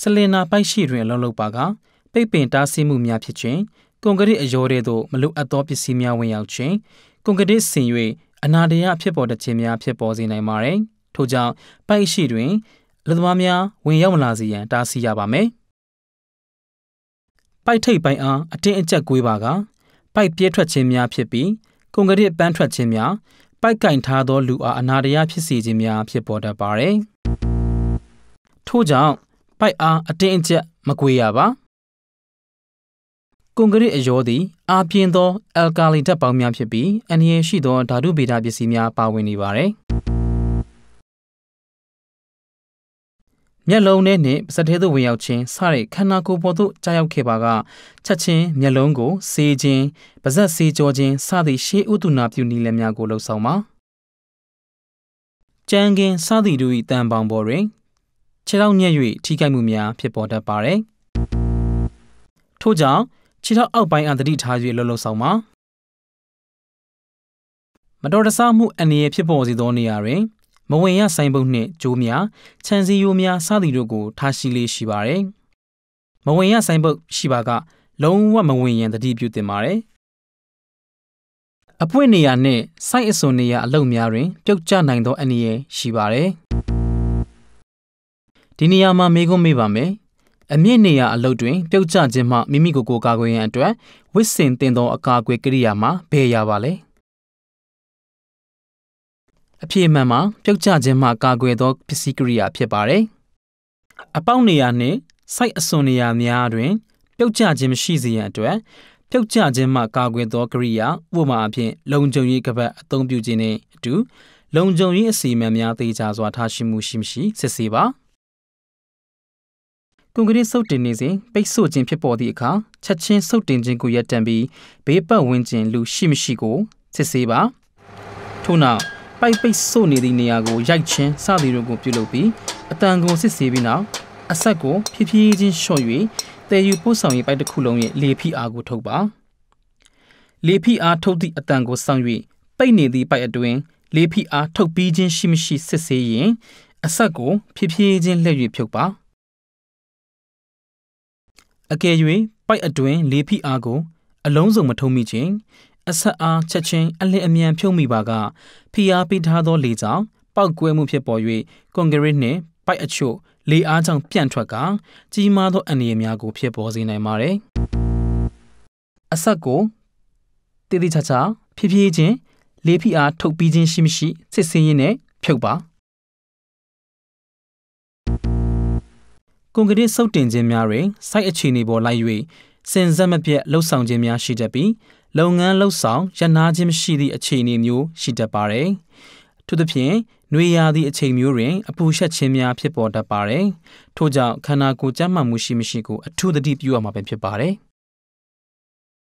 ဆလင်နာပိုက်ရှိတွင်အလုံးလုံးပါကပိတ်ပင်တားဆီးမှုများဖြစ်ခြင်းကွန်ကရစ်အယောတဲ့သို့မလိုအပ်သောပစ္စည်းများဝင်ရောက်ခြင်းကွန်ကရစ်ဆင်၍အနာတရဖြစ်ပေါ်တဲ့ခြင်းများဖြစ်ပေါ်စေနိုင်ပါတယ်ထို့ကြောင့်ပိုက်ရှိတွင်လူသမားများဝင်ရောက်မလာစေရန်တားဆီးရပါမယ်ပိုက်ထိပ်ပိုင်းအားအတင်းအကျပ်ကွေးပါကပိုက်ပြဲထွက်ခြင်းများဖြစ်ပြီးကွန်ကရစ်ပန်းထွက်ခြင်းများပိုက်ကင်ထားသောလူအားအနာတရဖြစ်စေခြင်းများဖြစ်ပေါ်တတ်ပါတယ်ထို့ကြောင့် ပိုက်အားအတင်းအကျပ်မကွေးရပါကွန်ကရစ်အယောသည်အားပြင်းသောအယ်ကာလီဓာတ်ပေါင်းများဖြစ်ပြီးအန္တရာယ်ရှိသောဓာတုဗေဒပစ္စည်းများပါဝင်နေပါတယ်မျက်လုံးထဲနှင့်ပါးစပ်ထဲသို့ဝင်ရောက်ခြင်းစတဲ့ခန္ဓာကိုယ်ပေါ်သို့ကြားရောက်ခဲ့ပါကချက်ချင်းမျက်လုံးကိုဆေးခြင်းပါးစပ်ဆေးကြောခြင်းစသည့်ရှေးဥတုနာပြုနည်းလမ်းများကိုလှုပ်ဆောင်ပါကြမ်းကင်စသည့်တို့၏တန်ပေါင်ပေါ်တွင် ခြေထောက်ညက်၍ထိခိုက်မှုများဖြစ်ပေါ်တတ်ပါသည်ထို့ကြောင့်ခြေထောက်အောက်ပိုင်းအားတတိထား၍လှုပ်လှုပ်ဆောင်ပါမတော်တဆမှုအန္တရာယ်ဖြစ်ပေါ်စေသောနေရာတွင်မဝင်ရဆိုင်ပုတ်နှင့်ကြိုးများခြံစည်းရိုးများစသည်တို့ကိုထားရှိလေးရှိပါတယ်။မဝင်ရဆိုင်ပုတ်ရှိပါက လုံးဝမဝင်ရင်တတိပြုတင်ပါတယ်။အပွင့်နေရာနှင့်စိုက်အစွန်နေရာအလုပ်များတွင် ပြုတ်ကျနိုင်သောအနေရရှိပါတယ်။ ဒီနေရာမှာမေးခွန်းမေးပါမယ်။အမြင့်နေရာအလုပ်တွင်ပြုတ်ကျခြင်းမှမိမိကိုယ်ကိုကာကွယ်ရန်အတွက်ဝစ်စင်တင်သောအကာအကွယ်ကိရိယာမှာဘယ်ရပါလဲ။အဖြေမှန်မှာပြုတ်ကျခြင်းမှကာကွယ်သောပစ္စည်းကိရိယာဖြစ်ပါတယ်။အပေါက်နေရာနှင့်စိုက်အစွန်နေရာများတွင်ပြုတ်ကျခြင်းမရှိစေရန်အတွက်ပြုတ်ကျခြင်းမှကာကွယ်သောကိရိယာဥပမာအဖြစ်လုံခြုံရေးကပတ်အသုံးပြုခြင်းနှင့်အတူလုံခြုံရေးအစီအမံများသေချာစွာထားရှိမှုရှိမရှိစစ်ဆေးပါ ကွန်ကရစ်စုပ်တင်နေစဉ်ပိတ်ဆို့ခြင်းဖြစ်ပေါ်သည့်အခါချက်ချင်းစုပ်တင်ခြင်းကိုရပ်တန့်ပြီးဘေးပတ်ဝန်းကျင်လူရှိမရှိကိုစစ်ဆေးပါထို့နောက်ပိုက်ပိတ်ဆို့နေသည့်နေရာကိုရိုက်ချင်းစသည်တို့ကိုပြုလုပ်ပြီးအတန်ကိုစစ်ဆေးပြီးနောက်အဆက်ကိုဖြည်းဖြည်းချင်းလျှော့၍တည်ယူပို့ဆောင်ရေးပိုက်တစ်ခုလုံးရဲ့လေဖိအားကိုထုတ်ပါလေဖိအားထုတ်သည့်အတန်ကိုစောင့်၍ပိတ်နေသည့်ပိုက်အတွင်းလေဖိအားထုတ်ပြီးချင်းရှိမရှိစစ်ဆေးရင်အဆက်ကိုဖြည်းဖြည်းချင်းလှည့်၍ဖြုတ်ပါ အကယ်၍ပိုက်အတွင်းလေဖိအားကို အလုံးစုံမထုံးမိခြင်းအဆက်အားချက်ချင်းအလင်းအမြန်ဖြုံးမိပါကဖိအားပေးထားသောလေကြောင့်ပောက်ကွဲမှုဖြစ်ပေါ်၍ကွန်ကရစ်နှင့်ပိုက်အချို့လေအားကြောင့်ပြန့်ထွက်ကကြီးမားသောအန္တရာယ်များကိုဖြစ်ပေါ်စေနိုင်ပါတယ်။အဆက်ကိုတည်တည်ချာချာဖြည်းဖြည်းချင်းလေဖိအားထုတ်ပြီးခြင်းရှိမရှိစစ်ဆေးရင်းနဲ့ဖြုတ်ပါ။ ကွန်ကရစ်စုပ်တင်ခြင်းများတွင်စိုက်အခြေအနေပေါ်လိုက်၍စင်စက်မပြတ်လှုပ်ဆောင်ခြင်းများရှိတတ်ပြီးလုပ်ငန်းလှုပ်ဆောင်ရနာခြင်းမရှိသည့်အခြေအနေမျိုးရှိတတ်ပါတယ်။ထို့သဖြင့်နွေရာသီအချိန်မျိုးတွင်အပူရှက်ခြင်းများဖြစ်ပေါ်တတ်ပါတယ်။ထို့ကြောင့်ခန္ဓာကိုယ်ကျန်းမာမှုရှိမရှိကိုအထူးသတိပြုရမှာပဲဖြစ်ပါတယ်။